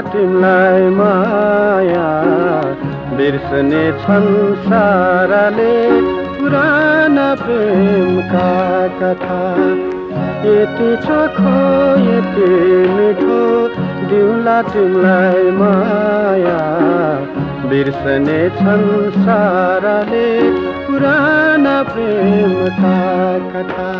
तिमीलाई माया बिर्सने छन् साराले पुराना प्रेमका कथा। यति चोखो यति मिठो दिउला तिमीलाई माया बिर्सने छन् साराले पुराना प्रेमका कथा।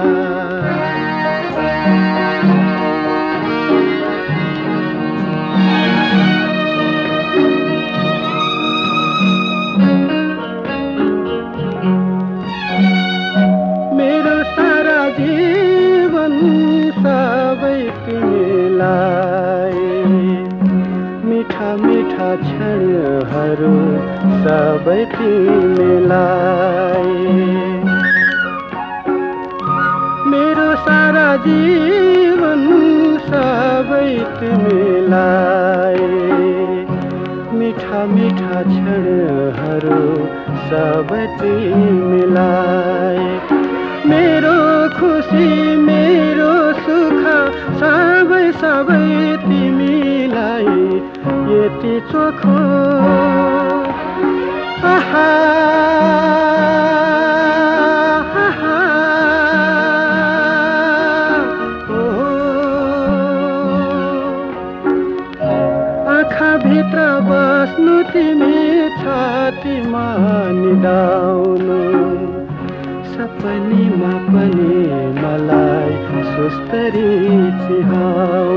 सबै तिमीलाई। मेरो सारा जीवन सबै तिमीलाई। मिठा मिठा क्षणहरू सबै तिमीलाई। मेरो खुसी मेरो सुख सबै सबै यति चोखो आहा आँखाभित्र बस्नु तिमी छातीमा निदाउनु। सपनीमा पनि मलाई सुस्तरी चिहाउनु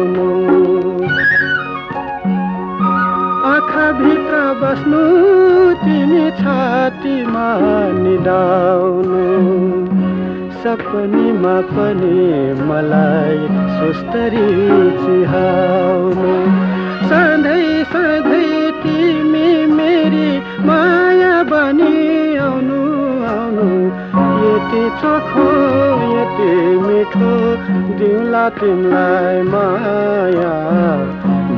बस्नु तिमी छातीमा निदाउनु सपनीमा पनि मलाई सुस्तरी चिहाउनु सधैँ सधैँ तिमी मेरी माया बनी आउनु आउनु। यति चोखो यति मिठो दिउला तिमीलाई माया।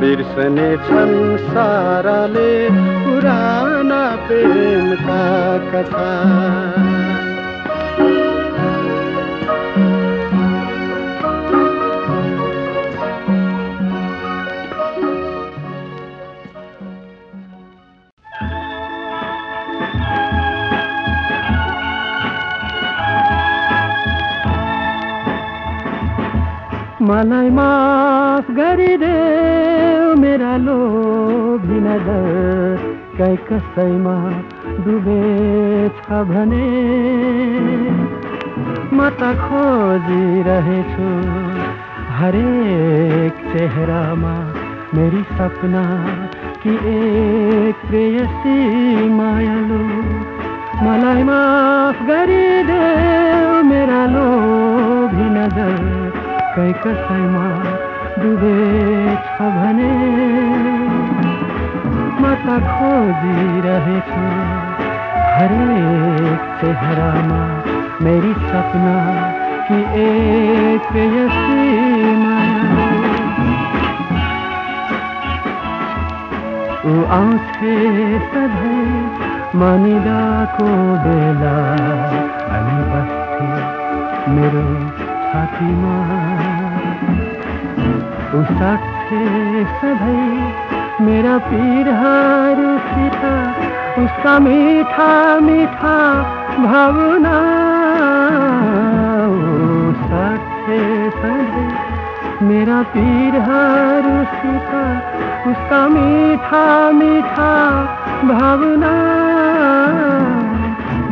बिर्सने छन् साराले पुराना प्रेमका कथा। मलाई माफ गरिदेऊ मेरा लोभी नजर कै कसैमा डुबेछ भने म त खोजिरहेछु हरेक चेहरामा मेरी सपना कि एक प्रेयसी मायालु मलाई माफ गरिदेऊ मेरा लोभी नजर कै कसैमा डुबेछ भने म त खोजिरहेछु हरेक चेहरामा मेरी सपना कि एक प्रेयसी माया। ऊ आउँथे सधैँ मानिदाको बेला। अनि बस्थे मेरो छातीमा तू साक्षे मेरा पीर हार सीता, उसका मीठा मीठा भावना। साक्षे मेरा पीर हार सीता, उसका मीठा मीठा भावना।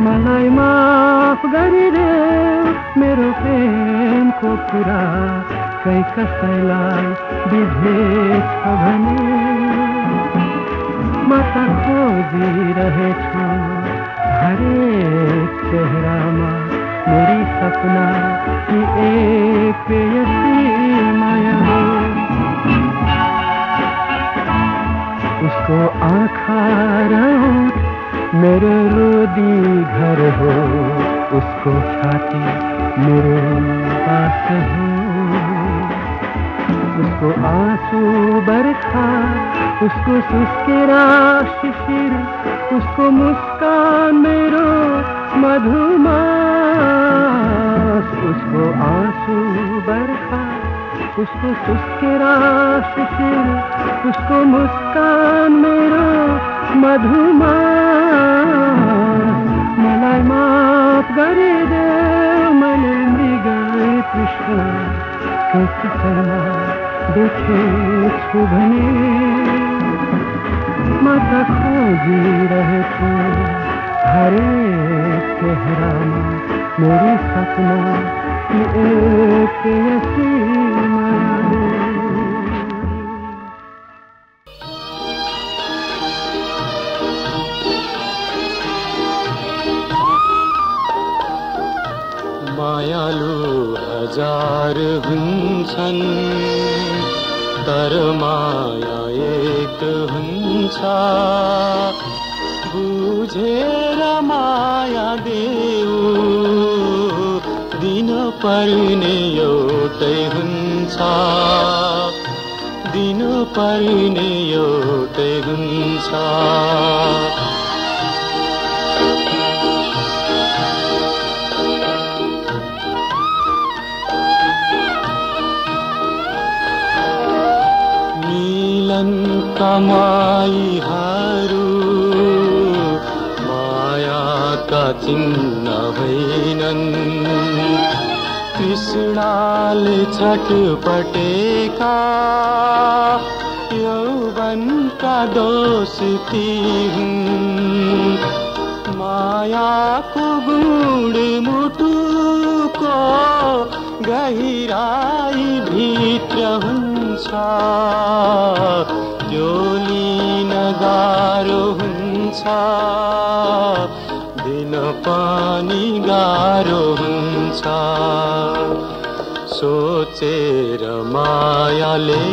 मलाई माफ़ गरी रे मेरे प्रेम को पूरा कै कसैलाई बिझेछ भने म त खोजिरहेछु हरेक चेहरामा मेरी सपना कि एक माया उसको आँखा मेरो रोदी घर हो, उसको छाती मेरे पास हो। उसको आँसू बरखा उसको सुस्केरा शिशिर उसको मुस्कान मेरो मधुमास। उसको आँसू बरखा उसको सुस्केरा शिशिर उसको मुस्कान मेरो मधुमास। मलाई माफ़ गरिदेऊ मैले मृग कृष्ण देखे शुभने माता खोजी रहे थे हरे चेहरा मेरी सपना, की एक ऐसी मायालु हज़ार हुन्छन् तर माया एक हुन्छ। बुझेर माया देऊ दिन पर्ने एउटै हुन्छ। दिन पर्ने एउटै हुन्छ। कमाईहरू मायाका चिन्ह होइनन्। कृष्णले छटपटेका यौवनका दोष ती मायाको गुण मुटुको गहिराई भित्र हुन्छ। त्यो लिन गाह्रो हुन्छ। दिन पानी गाह्रो हुन्छ। सोचेर मायाले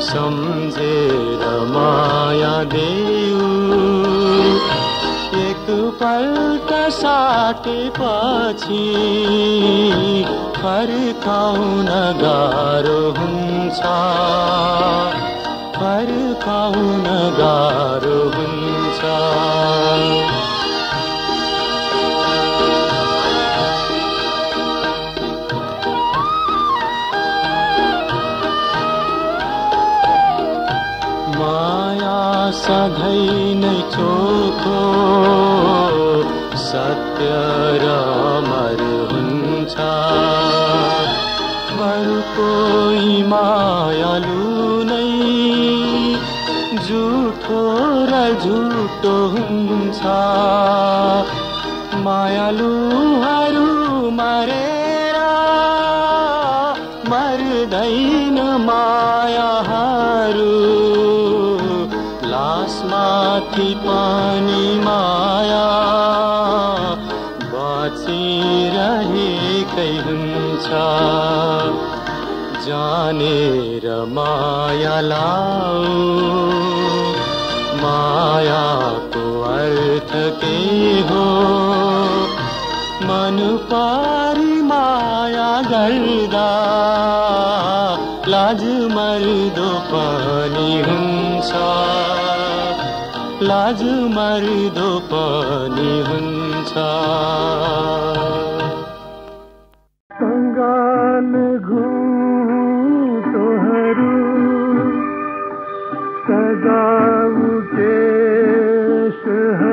सम्झेर माया देऊ। एकपल्ट साटेपछि फर्काउन गाह्रो हुन्छ। फर्काउन गाह्रो हुन्छ। पानी माया बाँचिरहेकै हुन्छ जानेर माया लाऊ मायाको अर्थ के हो? मन पारी माया गर्दा लाज मर्दो पनि हुन्छ लाज मर्दो पनि हुन्छ सङ्गाल घुटोहरू सजाउ केशहरू माए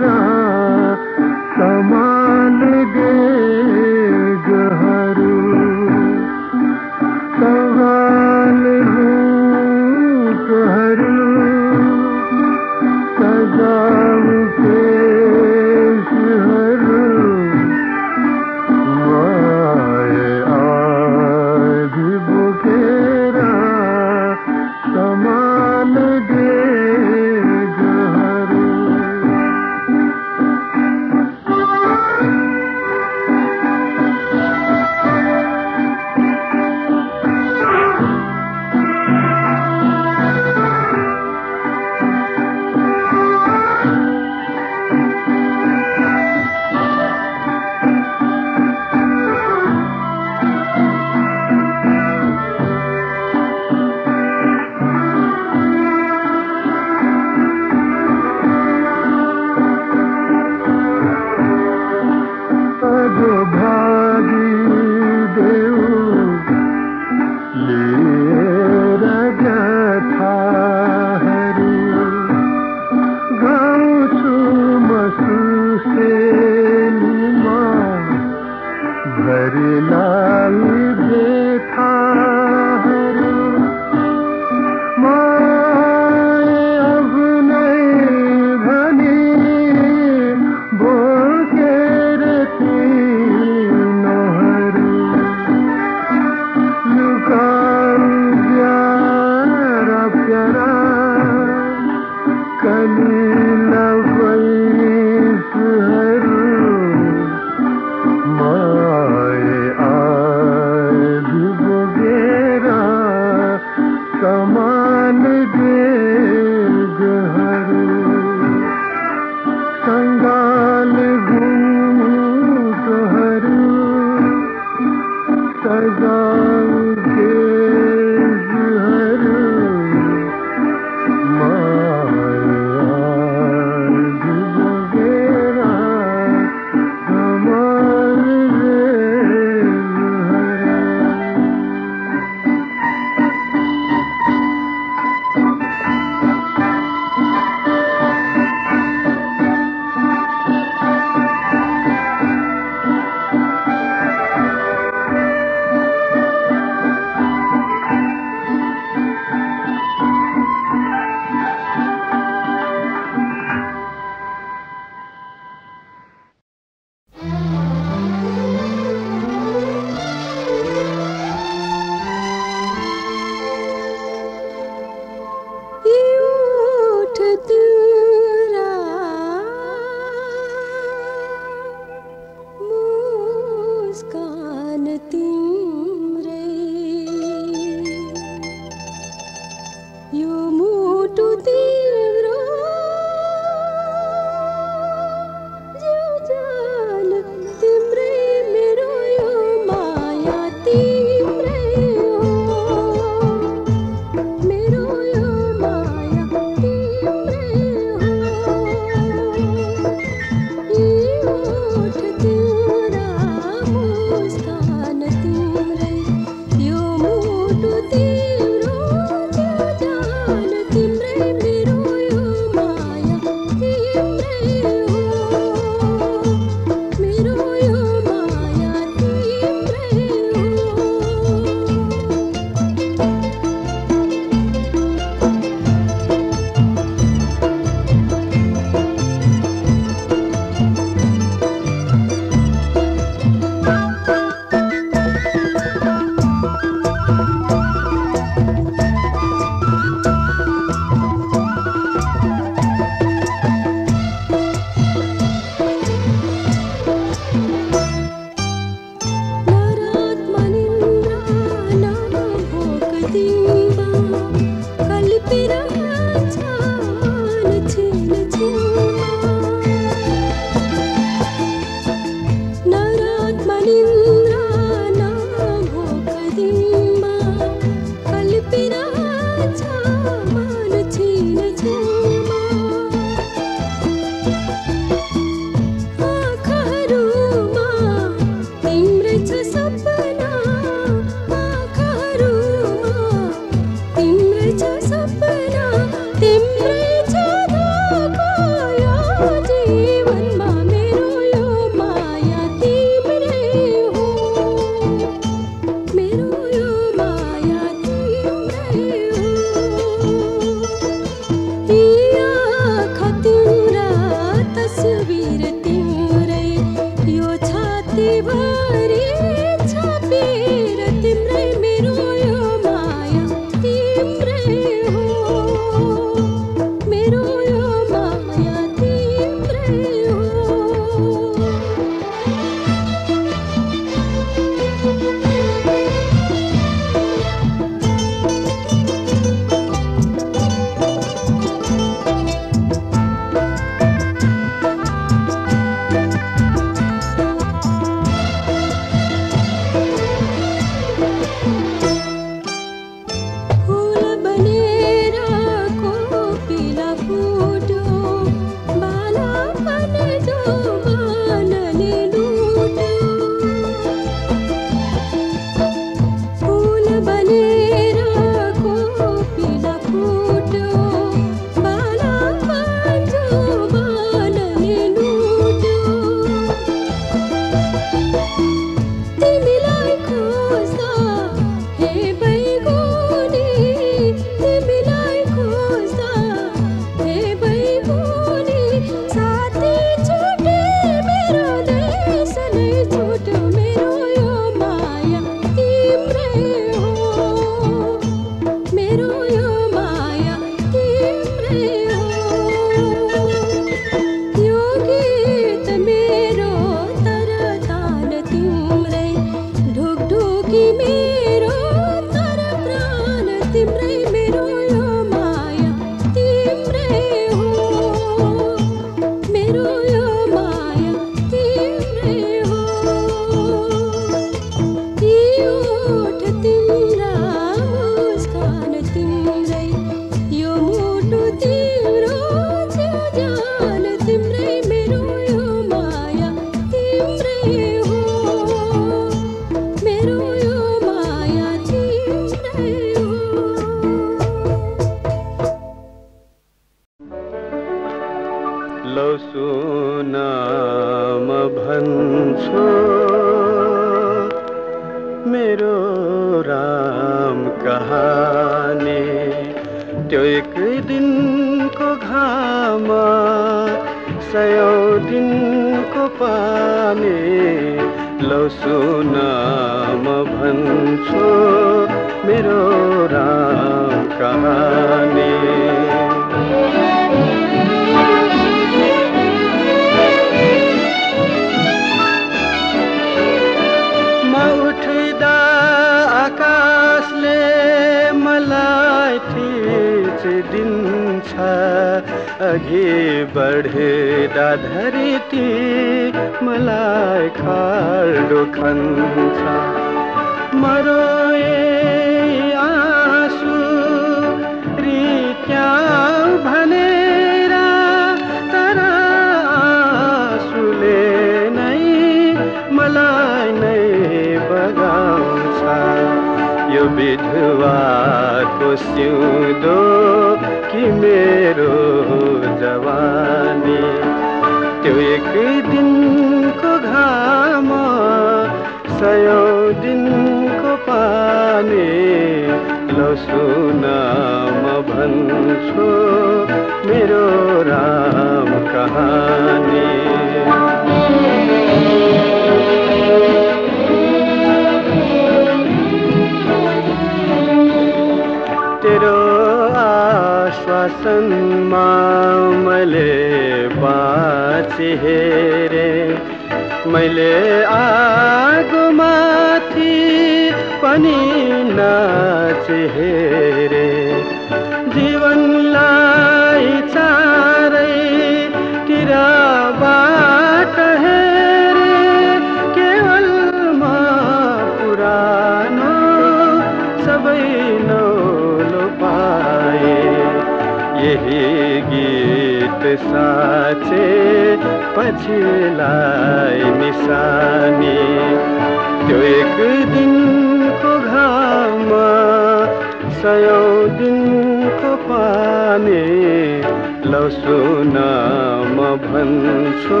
भन्छु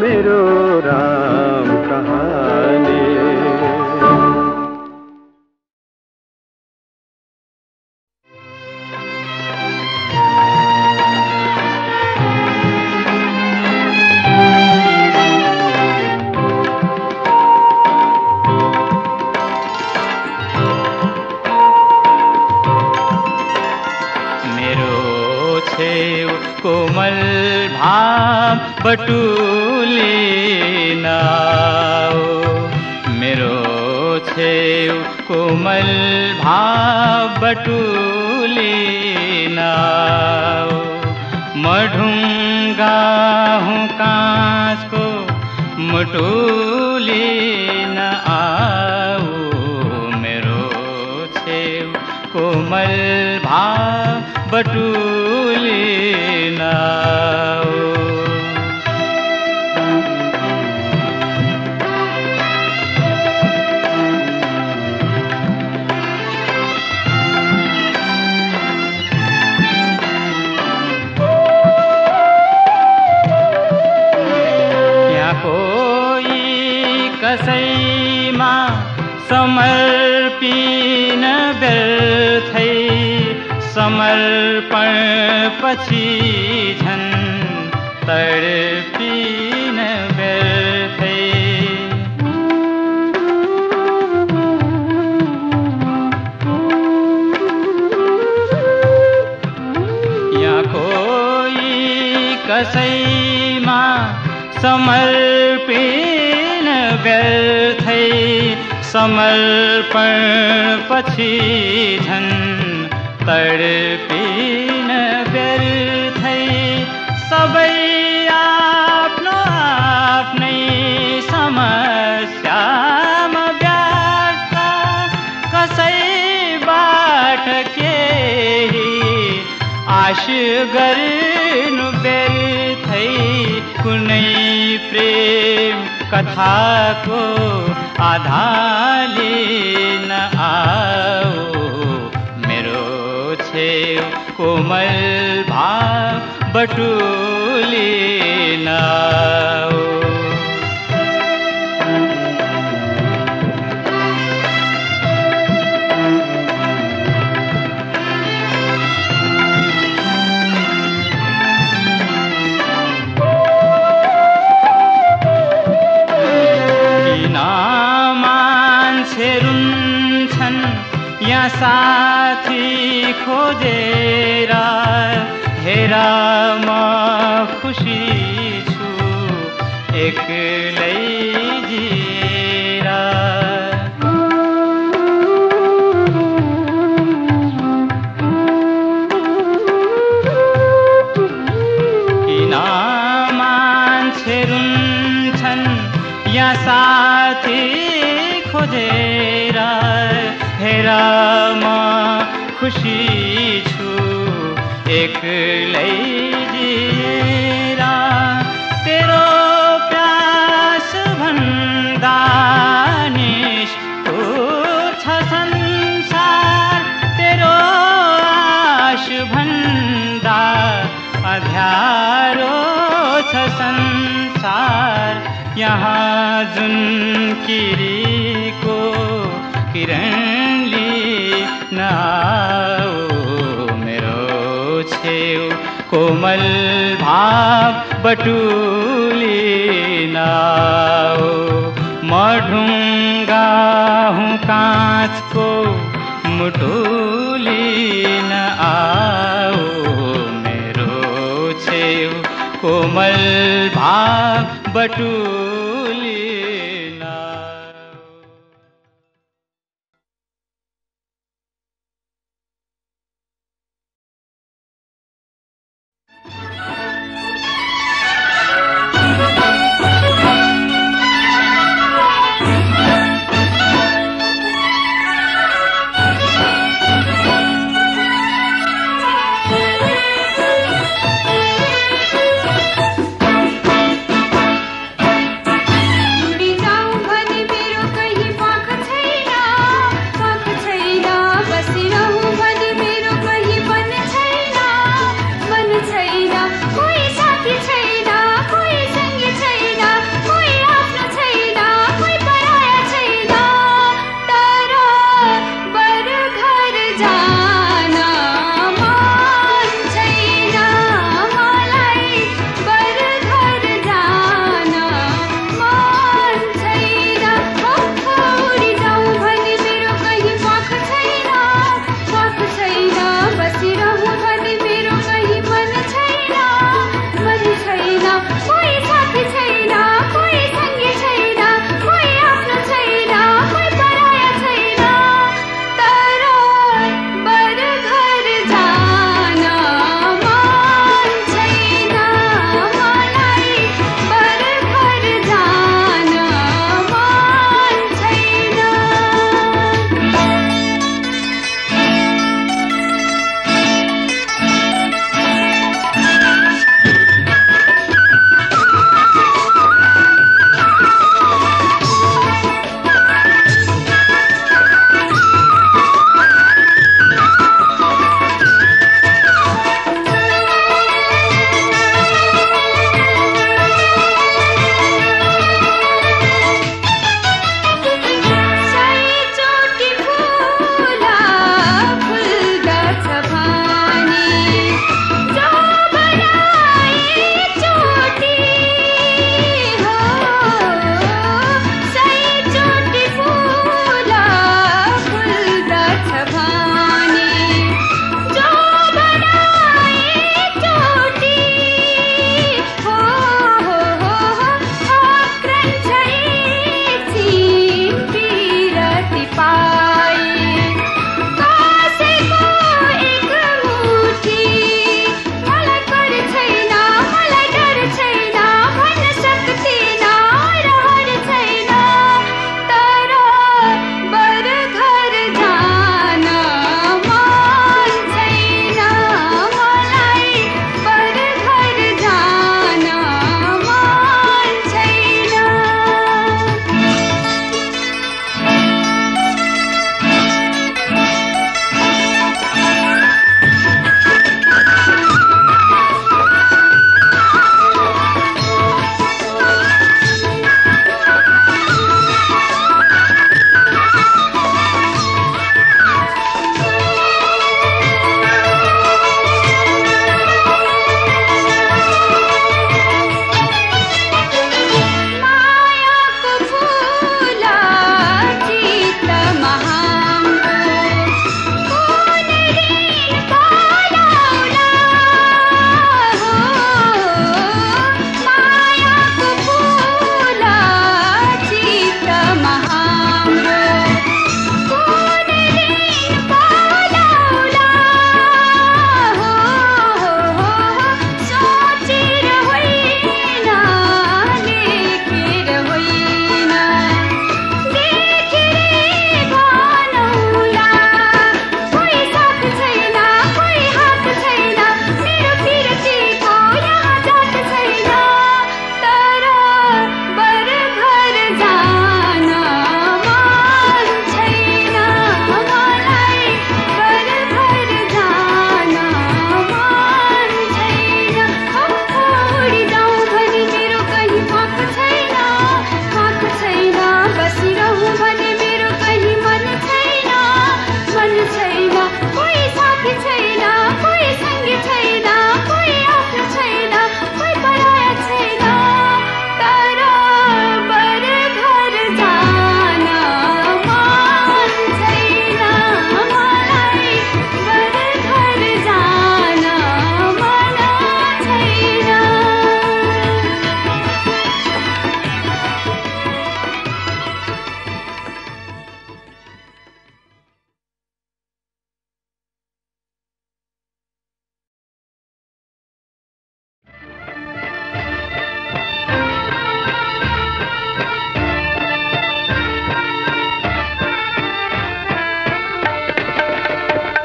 मेरो राम कहानी। भाग बटूले नाओ। मेरो छे कोमल भाव बटूले नाओ। मढुंगा हूँ कांस को मटुले न आओ मेरो छे कोमल भाव बटू समर्पेण व्यर्थै समर्पणपछि धन् र पीनगर पक्षि झन् तर पीनगर्बैो कसै बाट के आशगर कथा को आधाले न आओ मेरो छे कोमल भाव बटुली न एक लई बटुली नाओ। म ढुङ्गा हुँ काँचको न आओ। मेरो छेउ कोमल भाग बटुली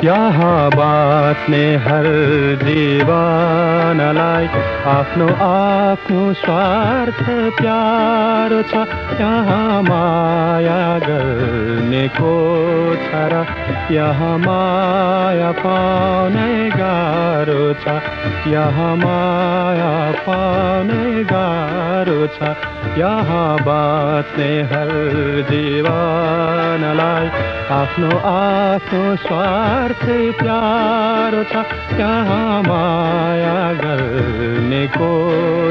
यहाँ बात ने हर दीवान लाई आफ्नो आफ्नो स्वार्थ प्यारो छ। यहाँ माया गर्ने को छ र यहाँ माया पाउने गाह्रो छ। यहाँ माया पाउने गाह्रो छ। यहाँ बाँच्ने हर जीवनलाई आफ्नो आफ्नो स्वार्थ प्यारो छ। यहाँ माया गर्ने को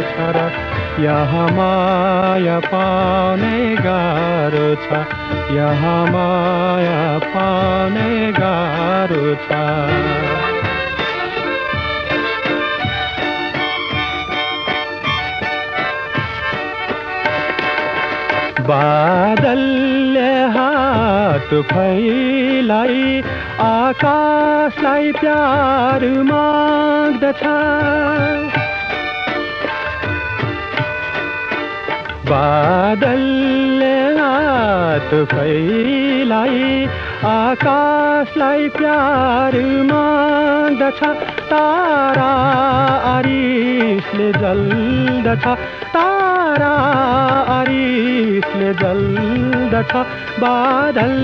छ र यहाँ माया पाउने गाह्रो छ। यहाँ माया पाउने गाह्रो छ। बादलले हात फैलाई आकाशलाई प्यार माग्दछ। बादलले हात फैलाई आकाशलाई प्यार माग्दछ तारा आरिसले जल्दछ तारा आरिसले जल्दछ बादल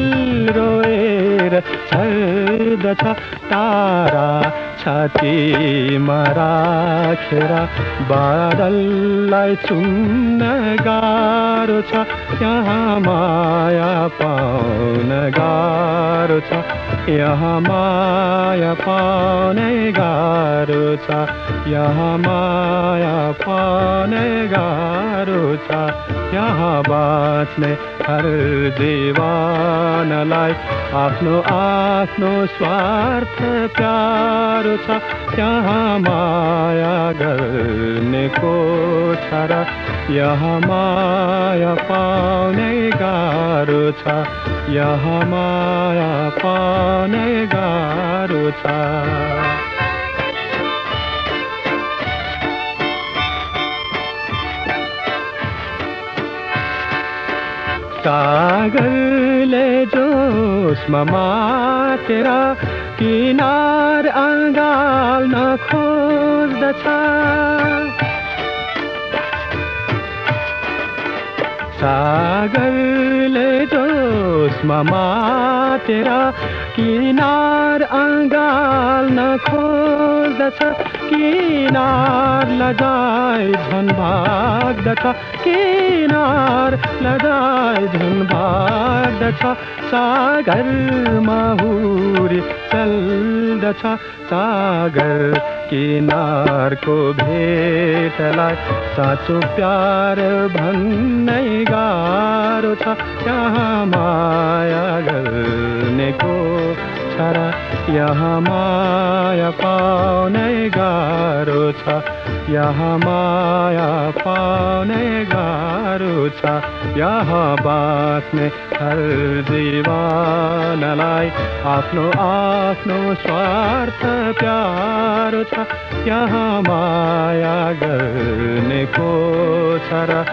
रोएर छर्दछ तारा छातीमा राखेर बादललाई चुन्न गाह्रो छ यहाँ माया पाउन गाह्रो छ यहाँ माया पाउने गाह्रो छ यहाँ माया पाउने गाह्रो छ यहाँ बाँच्ने हर जीवनलाई आफ्नो आफ्नो स्वार्थ प्यारो छ। यहाँ माया गर्ने को छ र यहाँ माया पाउने गाह्रो छ यहाँ माया पाउने गाह्रो छ। सागरले जोसमा मातेर किनार अँगाल्न खोज्दछ। सागरले जोसमा मातेर किनार अँगाल्न खोज्दछ। किनार न जाए धन भाग दशा किनार न जाए धन सागर माहूर चल दशा। सागर किनार को भेटला साचो प्यार भन्नै गाह्रो छ। यहाँ माया गर्ने को छरा। यहाँ माया पाउने गाह्रो छ। यहाँ माया पाउने गाह्रो छ। यहाँ बाँच्ने हर जीवनलाई आफ्नो आफ्नो स्वार्थ प्यारो छ। यहाँ माया गर्ने को छ र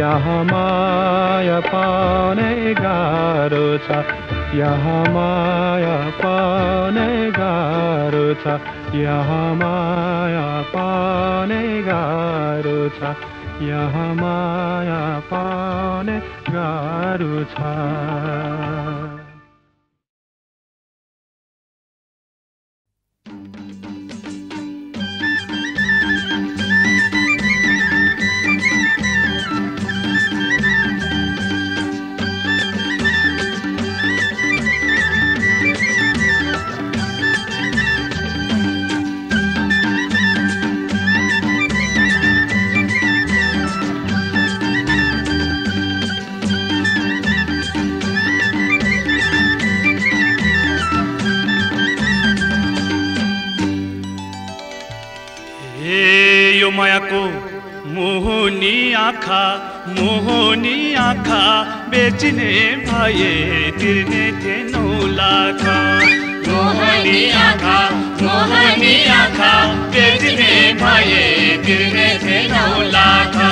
यहाँ माया पाउने गाह्रो छ। यहाँ माया पाउने गाह्रो छ यहाँ माया पाउने छ यहाँ माया पाउने गाह्रो छ मायाको मोहनी आँखा मोहनी आँखा बेच्ने भए तिर्ने थिएन लाखा मोहनी आँखा मोहनी आँखा बेच्ने भए तिर्ने थिएन लाखा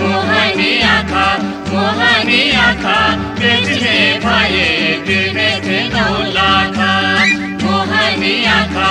मोहनी आँखा मोहनी आँखा बेच्ने भए तिर्ने थिएन लाखा मोहनी आँखा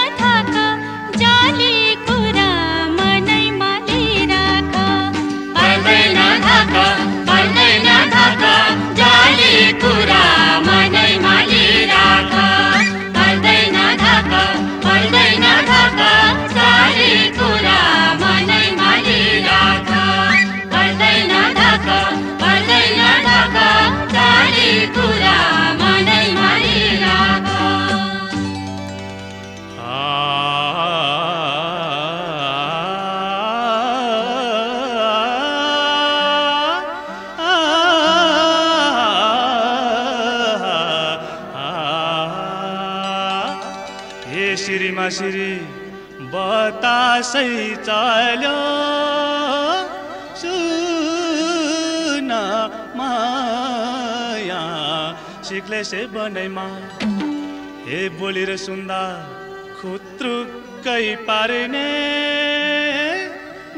सै चाल्यो? सुन माया सिक्ले से बनैमा हे बोलेर सुन्दा खुत्रुकै पार्ने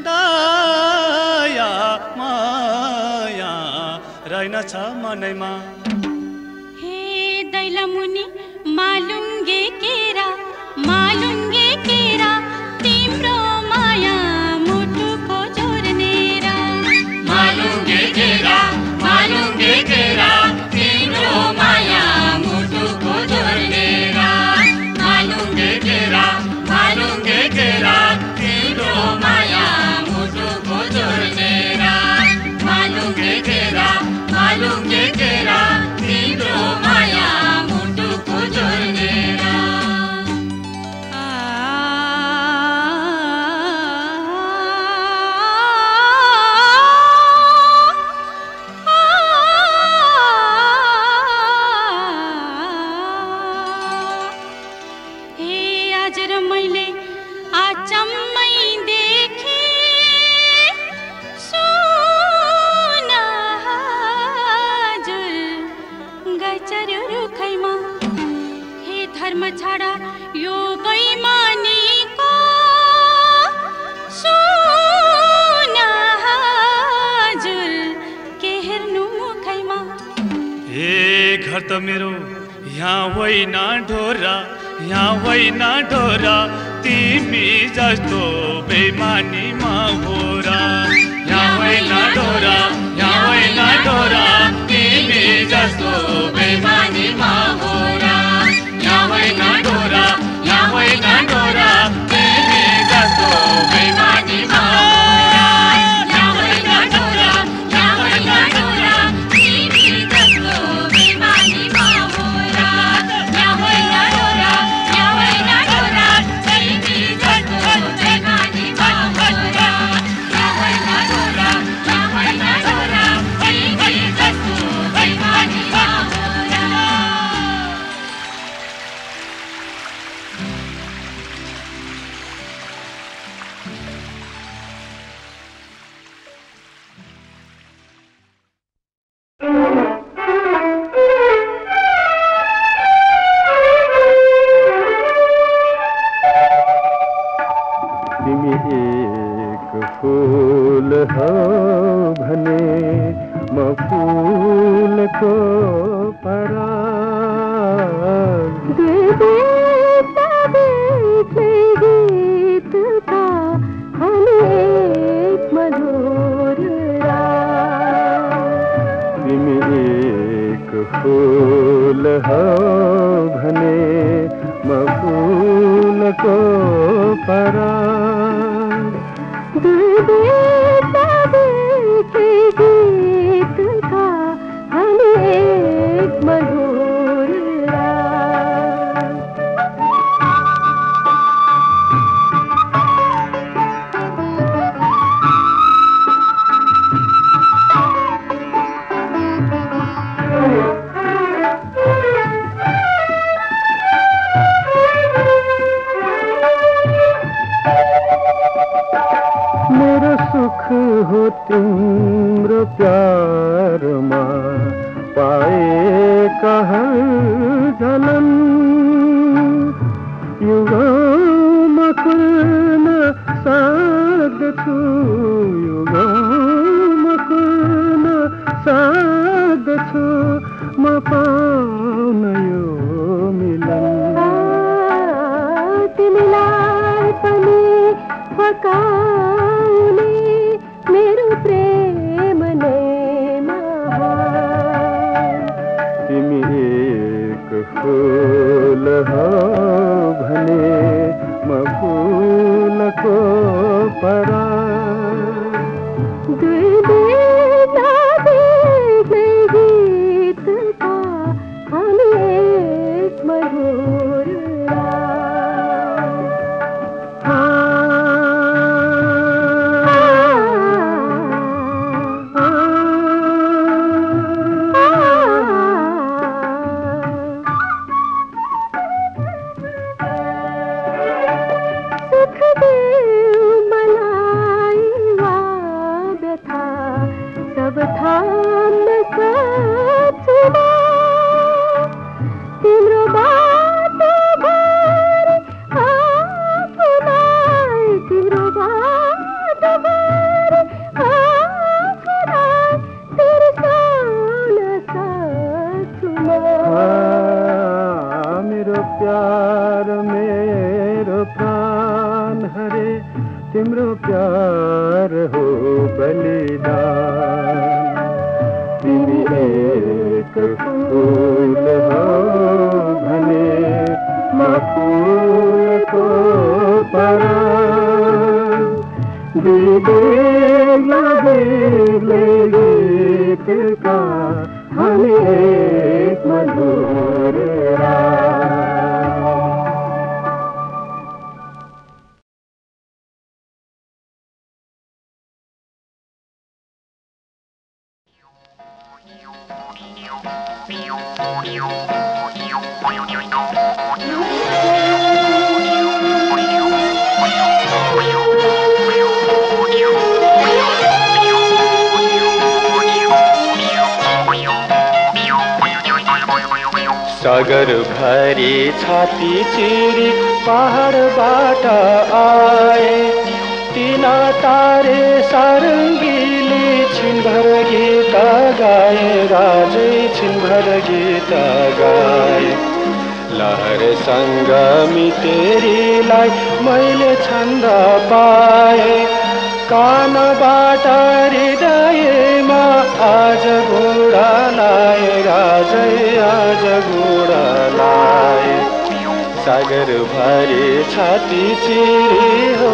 दाया माया रहेनछ मनैमा। हे दैला मुनि मालुङ्गे केरा मालुङ होइन ढोरा यहाँ होइन ढोरा तिमी जस्तो बेमानीमा होरा यहाँ होइन ढोरा यहाँ होइन ढोरा तिमी जस्तो बेमानीमा होरा यहाँ होइन ढोरा यहाँ होइन ढोरा तिमी जस्तो बेमानी एक फूल हो भने म फूलको परान बेग्ला बेग्लै गीतका छाती चिरी हो।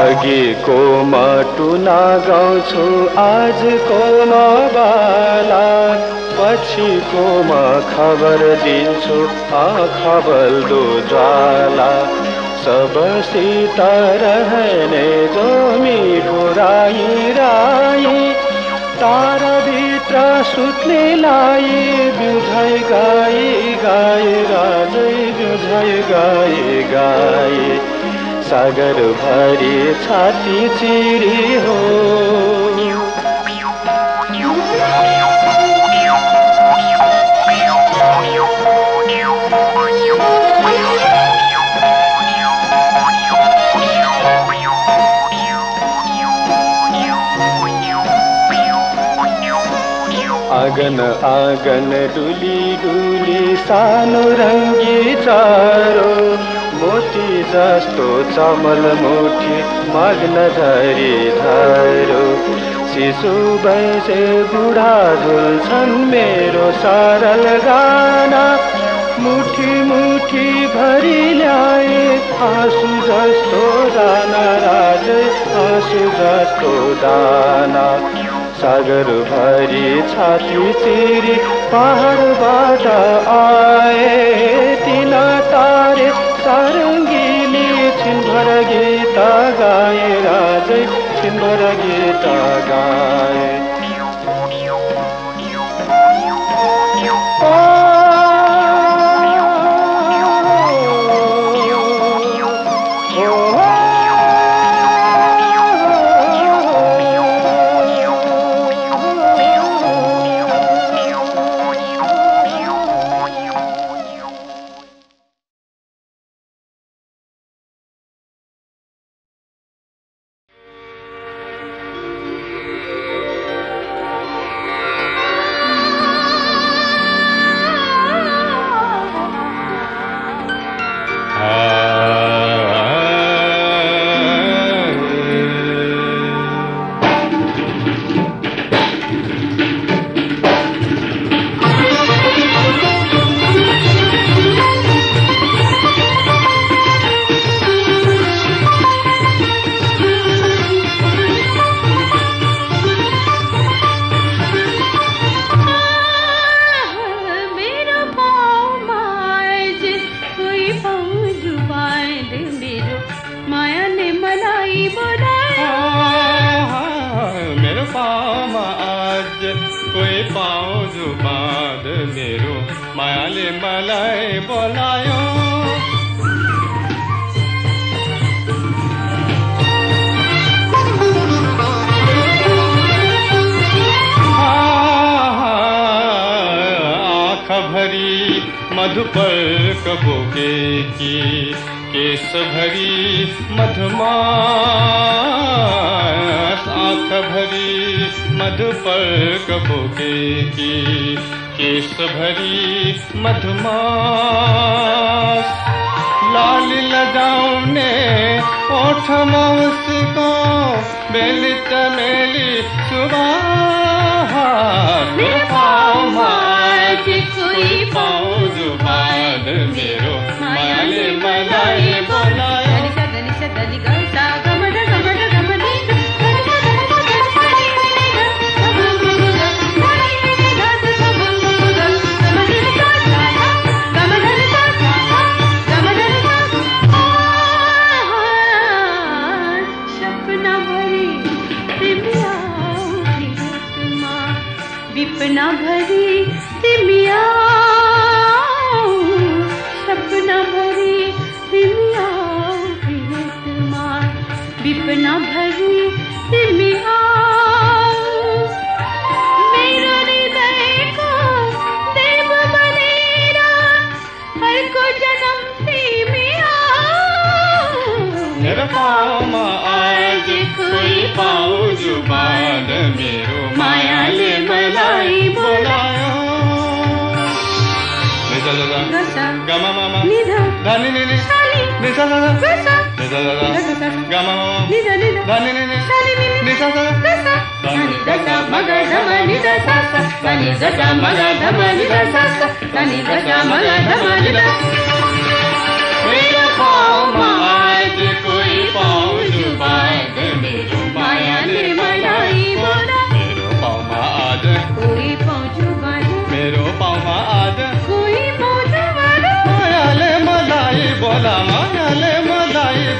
अघिको मटुना गाउँछु आजको म बाला पछिको म खबर दिन्छु दो ज्वाला सबसित रहने जो मिठो राई राई ताराभित्र सुत्नेलाई बिउझाइ गाई गाई राजै बिउझाइ गाई गाई सागर भरी छाती चिरी हो आँगन आँगन डुली डुली सानो रंगी चारो, मोती जस्तो चमल मुठी मग्न धरी धारो। शिशु बैसे बुढा झुल्छन् मेरो सरल गाना, मुठी मुठी भरि ल्याए, आँसु जस्तो दाना राजै, आँसु जस्तो दाना। सागर भरी छाती चिरी पहाडबाट आए, तिन तारे सारङ्गीले छिनभर गीत गाए, राजै छिनभर गीत गाए। कोही पाउँछु बाँध मेरो मायाले मलाई बोलायो निजा दादा गसा गमा मामा निधा धानी निनी साली निजा दादा गसा निजा दादा गमा मामा निधा निधा धानी निनी साली निनी निजा दादा गसा धानी गसा मग धम निधा सासा साली गसा मग धम निधा सासा साली गसा मग धम निधा मेरो पाउमा आज कोही पाउँछु बाँध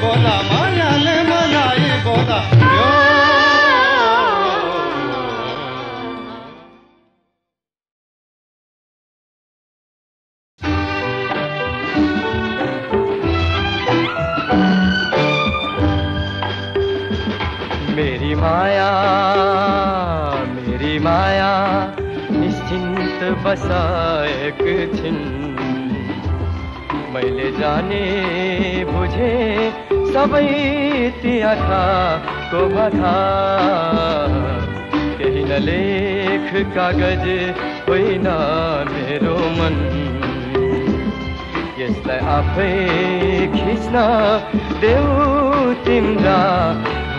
बोला माया ने मनाई बोला। मेरी माया मेरी माया, निश्चिंत बसा एक छिन्न मैले जाने बुझे सबै ती आँखाको भाथा केही न लेख कागज़ होइन मेरो मन। यसलाई आफै खिच्न देऊ तिम्रा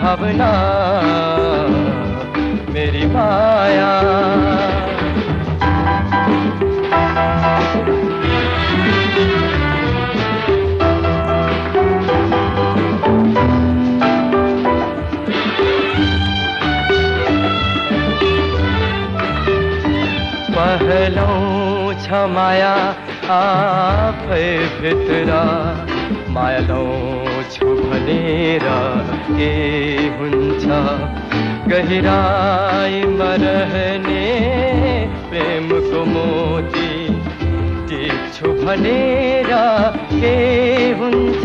भावना। मेरी माया। पहलौँ छ माया आफै भित्र मायालौँ छु भनेर के हुन्छ। गहिराईमा रहने प्रेमको मोती टिप्छु भनेर के हुन्छ।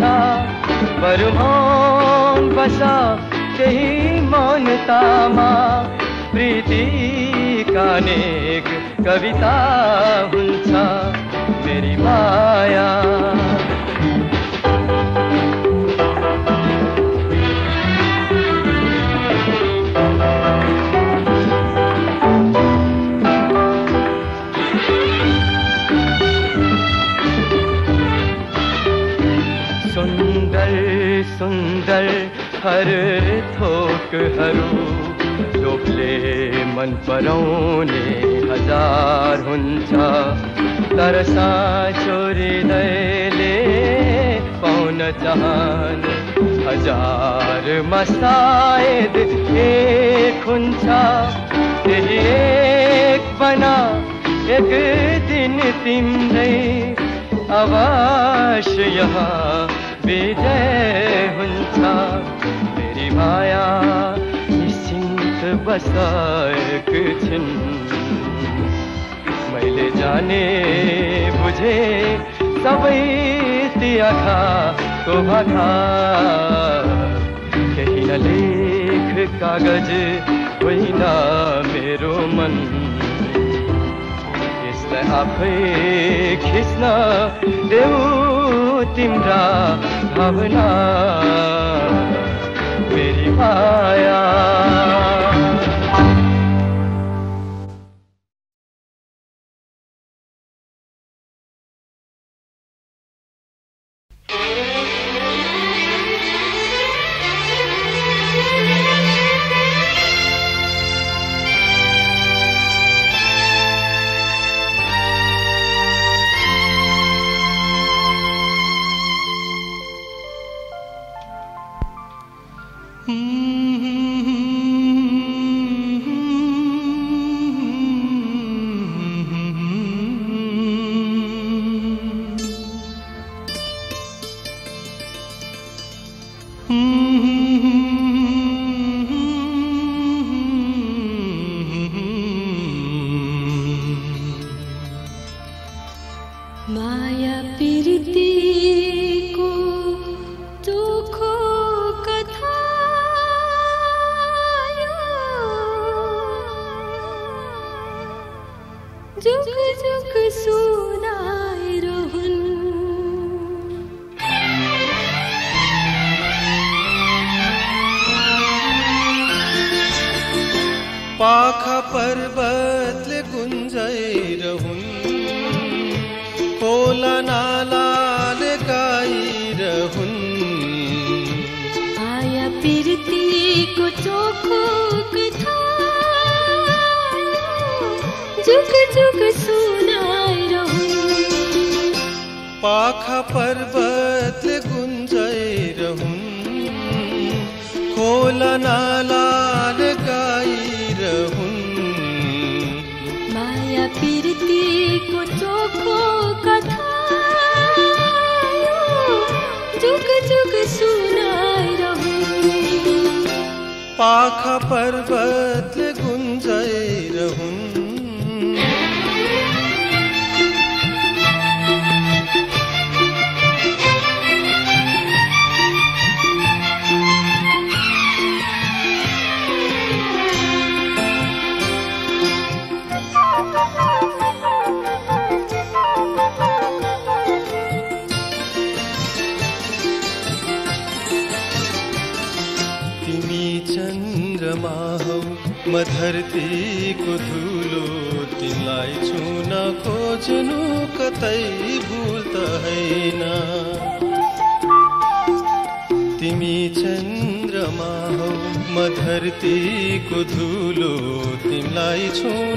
बरु मौन बसा त्यही मौनतामा का नेक कविता हुन्छा मेरी माया। सुंदर सुंदर हर थोक हरू मन पराउने हज़ार हुन्छ तर साँचो हृदयले पाउन चाहने हजारमा सायद एक हुन्छ एक बना, एक दिन तिम्रै अवश्य यहाँ विजय हुन्छ मेरी माया बसा मैले जाने बुझे सब ती आँखाको भाखा न लेख कागज़ होइन मेरो मन। यसलाई आफै खिच्न देऊ तिम्रा भावना। मेरी माया 出.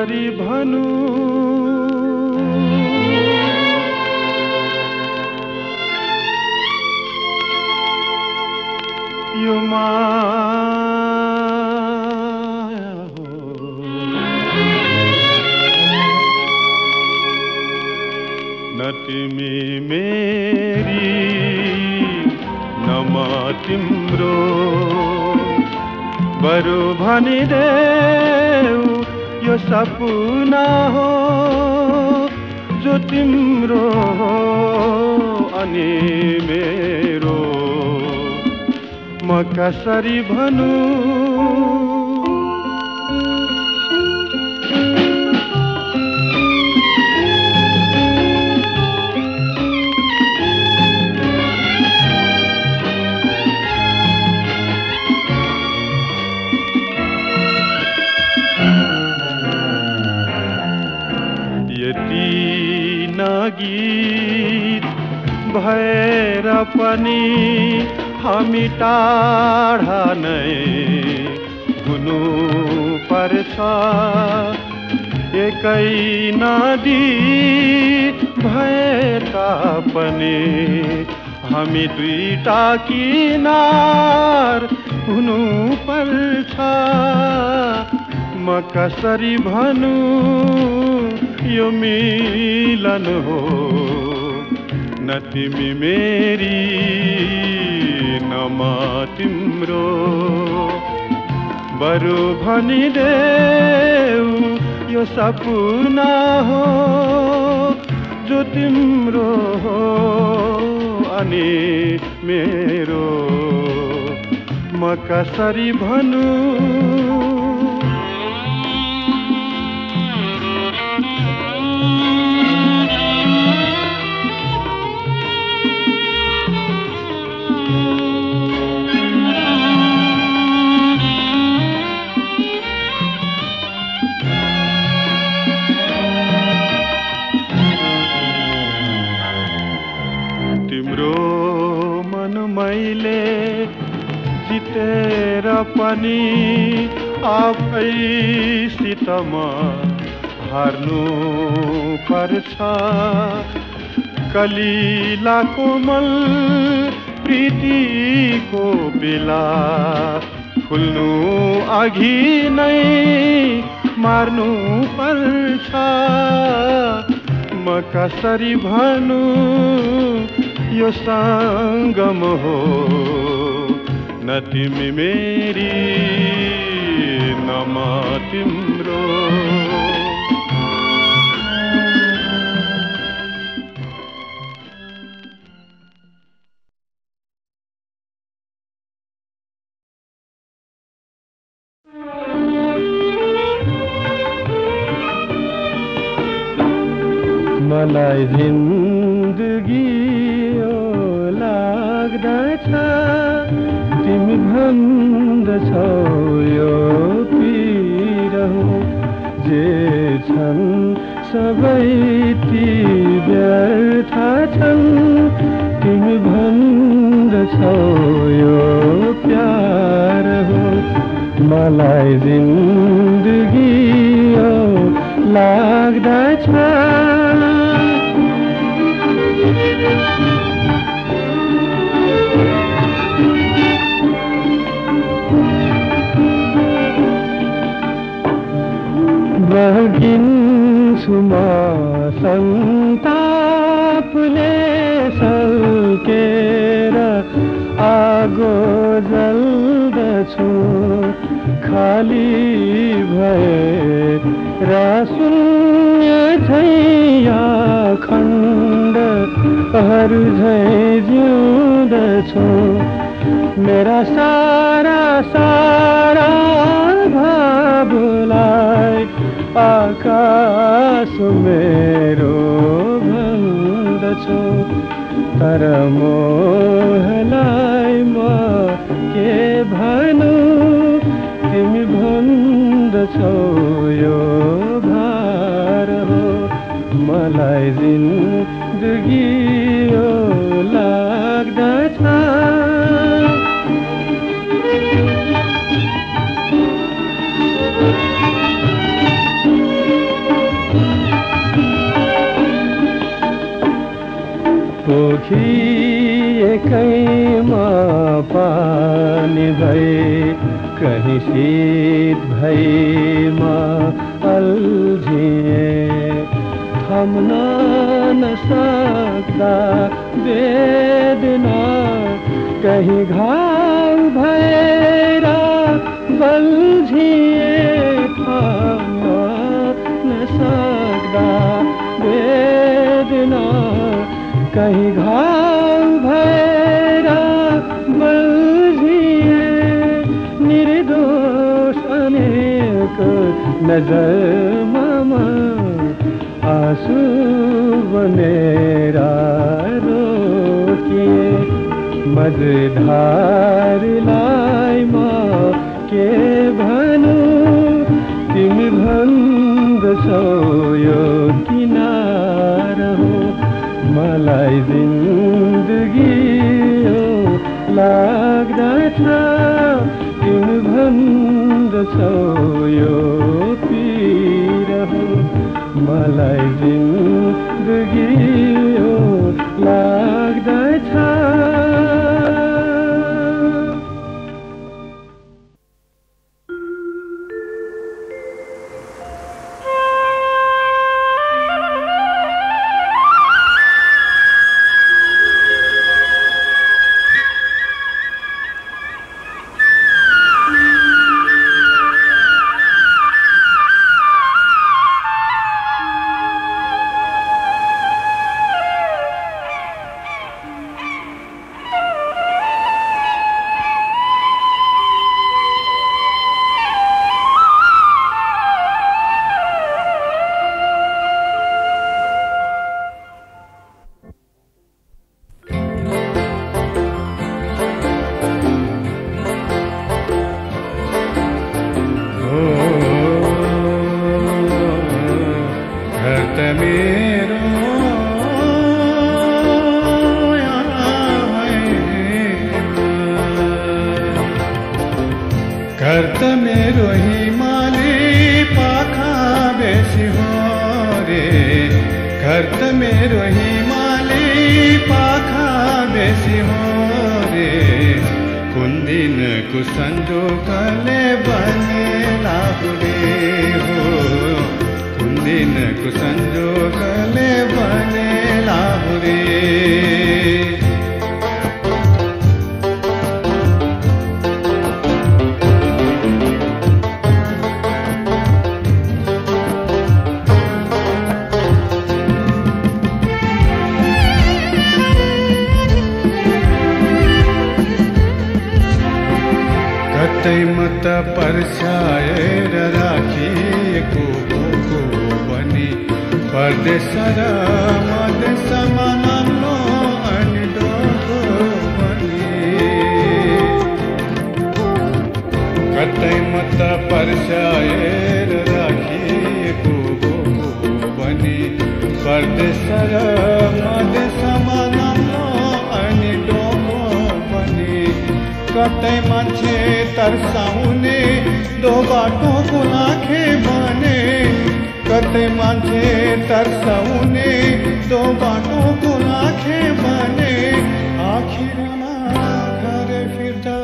हरि भनु। युमा नी मेरी नमा तिम्रो। बरु दे सपना हो जो तिम्रो अनि मेरो। म कसरी भनौँ भएर पनि हामी टाढा नै हुनु पर्छ। एकै नदी भए तापनि हामी दुईटा किनार हुनु पर्छ। म कसरी भनु यो मिलन हो। तिमी मेरी न म तिम्रो बरु भनिदेऊ यो सपना हो जो तिम्रो हो अनि मेरो। म कसरी भनु म हार्नु पर्छ। कलिला कोमल प्रीतिको बेला फुल्नु अघि नै मार्नु पर्छ। म कसरी भनु यो सङ्गम हो? न तिमी मेरी न म lời xin सबै ती व्यर्थ छन्। तिमी भन्दछौ यो प्यार हो? मलाई जिन्दगी लाग्दछ बगिन्छु म सन्तापले सल्केर आगो जल्दछु। खाली भए र शून्य झैया खण्ड हरू झै जिउँदछु। मेरा सारा सारा भावलाई आकाश मेरो भन्दछु तर मोहलाई म के भनु तिमी भन्दछौ यो भार हो मलाई जिन्दगी यो सुखी माँ पानी भय कहीं शीत भय माँ अलझिए। न सकता वेदना, कहीं घाव भैरा बलझिए। हम न सकता कहीं घाव भैरा बलझिए। निर्दोष अनेक नज़र मामा। आँसू बनेरा रोकिए मजधार लाई माँ के भनु। तिम भंग सोयो मलाई जिन्दगी लाग्दछ। तिमी भन्दछौ यो पिर। मलाई जिन्दगी लाग्दछ। त पर्स्याएर राखिएको भोको पनि परदेश र मधेसमा नाम्लो अनि डोको पनि कतै म त पर्स्याएर राखिएको भोको पनि परदेश र कतै मान्छे तर्साउने दो बाटोको लाखे भने। कतै मान्छे तर्साउने दो बाटोको लाखे भने। आखिरमा घर फिर्दा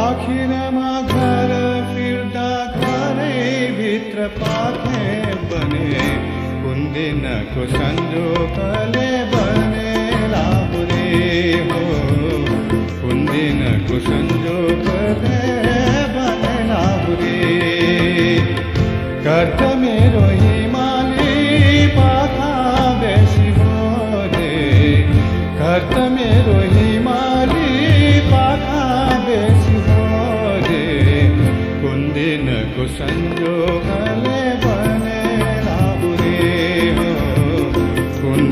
आखिरमा घर फिर्दा घरै भित्र पाखे बने कुन दिनको संजोगले बने लाहुरे हो। दिन कुसंजो बने नावरे कर्त मेरो हिमाली कर्त मेरो हिमाली पाखा कुसंजो बने नावरे हो कुन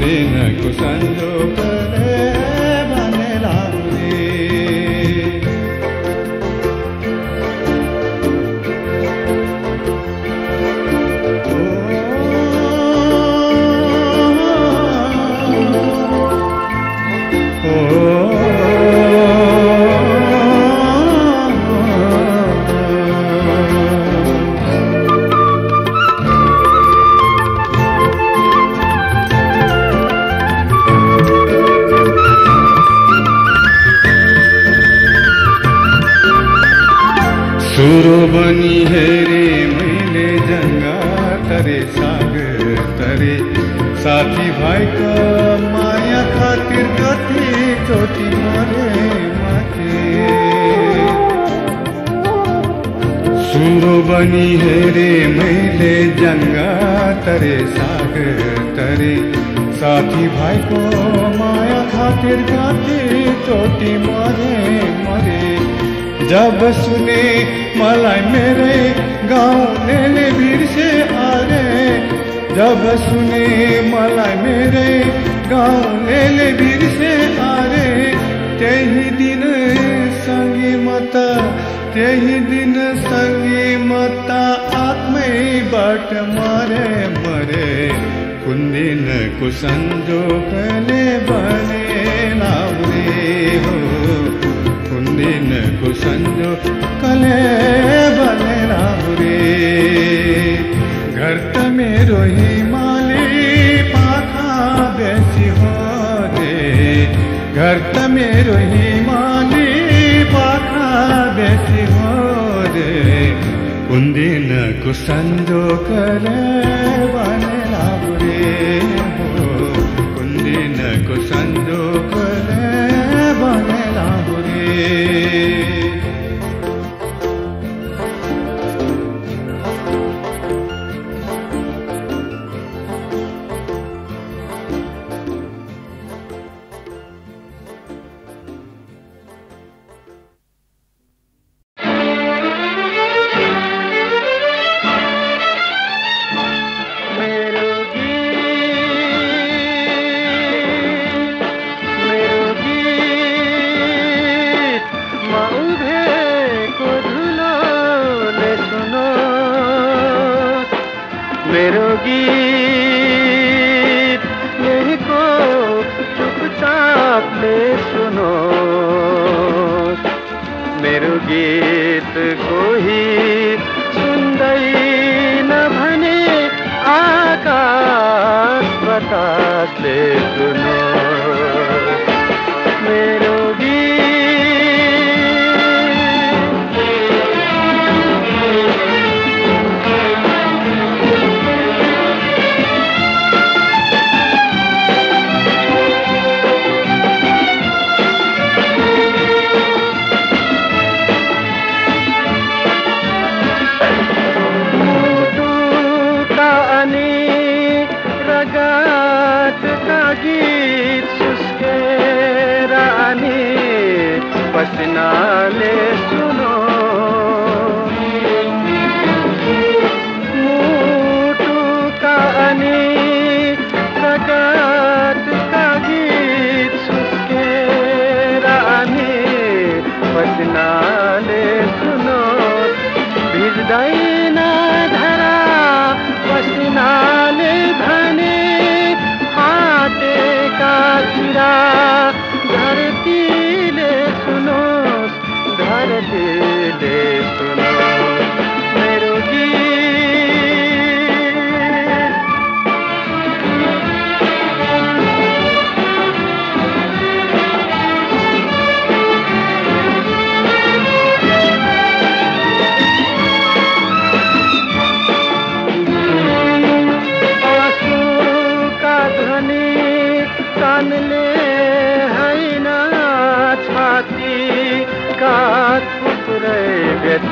बनी हेरे मैले जङ्गा तरे सागर तरे। साथी भाइको माया खातिर कति चोटि मरे माथे। सुरो बनी हेरे मैले जङ्गा तरे सागर तरे। साथी भाइको माया खातिर कति चोटि मरे मरे। जब सुने मलाई मेरे गाउँले बिर्से अरे जब सुने मलाई मेरे गाउँले बिर्से अरे त्यही दिन सँगी म त दिन सँगी म त आत्मैबाट मरे मरे। कुन दिनको संजोगले बने लाउने हो। जो कले बने राम रे। घर तमे रोही माले, पाखा बेसी हो रे। घर तमे रोही माले, पाखा बेसी हो रे। उन्दिन कुसंजो करे बने राम रे। उन्दिन कुसंजो करे बने राम रे।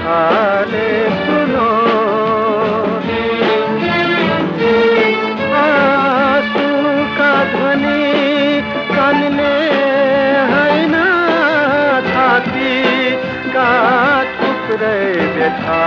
हाले सुनो। आँसू का ध्वनि कन में है ना का ठुकरे बैठा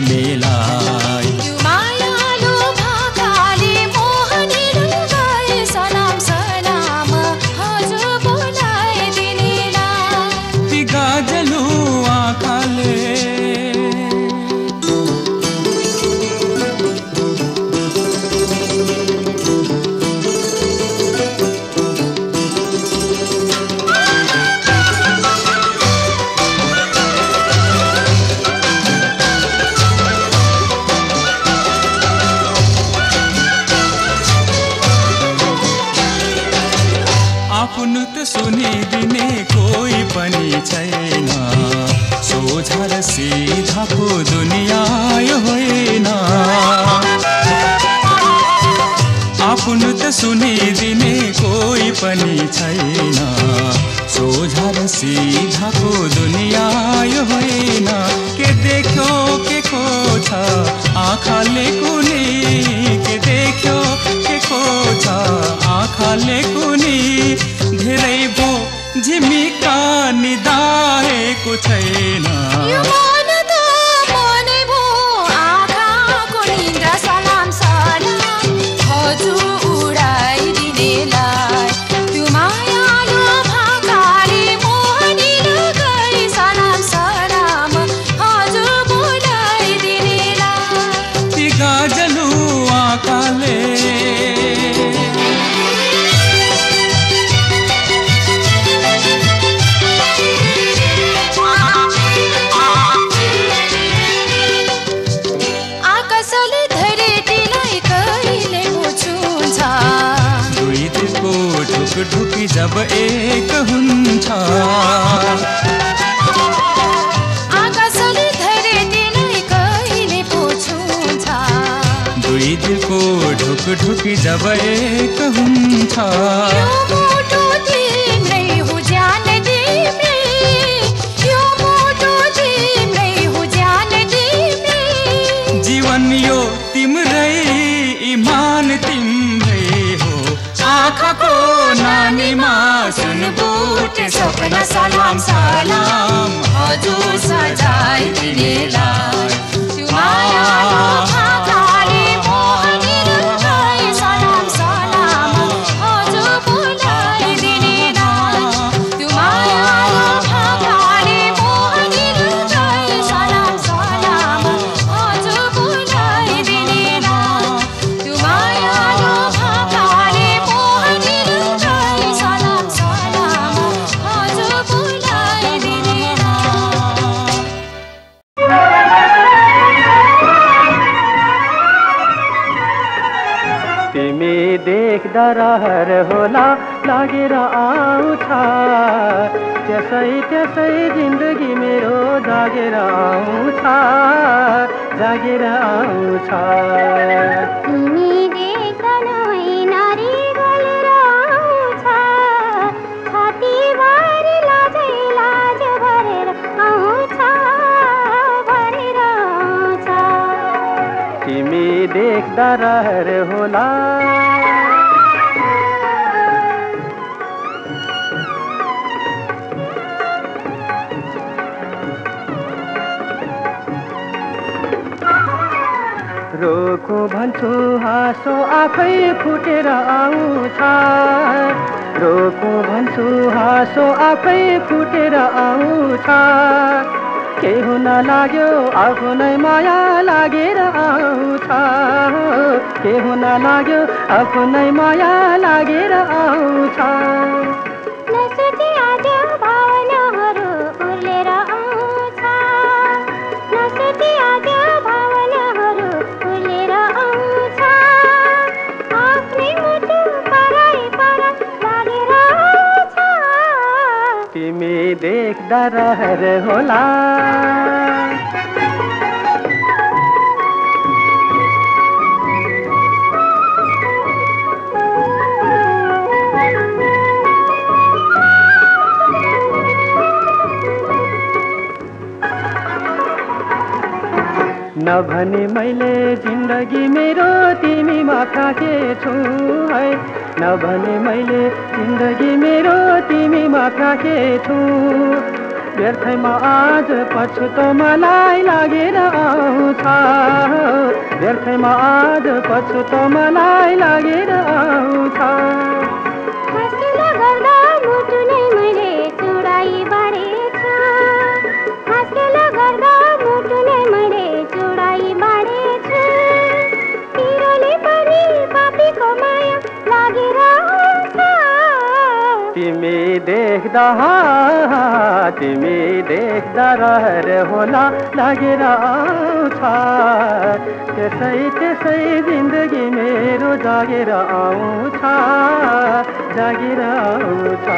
जलाई आँखाले कुनी धेरै भो झिमिका निदाएको छैन। जब एक हुन्छ। दुई दिलको ढुक ढुकी जब एक हुन्छ। सुन बुटे सपना सलाम सलाम। हजुर सजाइ दिनेलाई। त्यो तिमी देख्दा रहर होला लागेर आउँछ। त्यसै त्यसै जिन्दगी मेरो जागेर आउँछ जागेर आउँछ। देख्दा रहर होला। रोको भन्छु हाँसो आफै फुटेर आउँछ। रोको भन्छु हाँसो आफै फुटेर आउँछ। के हुन लाग्यो आफ्नै माया लागेर आउँछ। के हुन लाग्यो आफ्नै माया लागेर आउँछ। देख्दा रहर होला। नभने मैले जिन्दगी मेरो तिमीमा फ्याँकेछु है? नभने मैले जिन्दगी मेरो तिमीमा फ्याँकेछु व्यर्थमा आज पछुतो मलाई लागेर आउँछ। व्यर्थमा आज पछुतो मलाई लागेर आउँछ। देख्दा तिमी देख्दा रहर होला लागेर त्यसै त्यसै जिन्दगी मेरो जागेर आउँछ जागेर आउँछ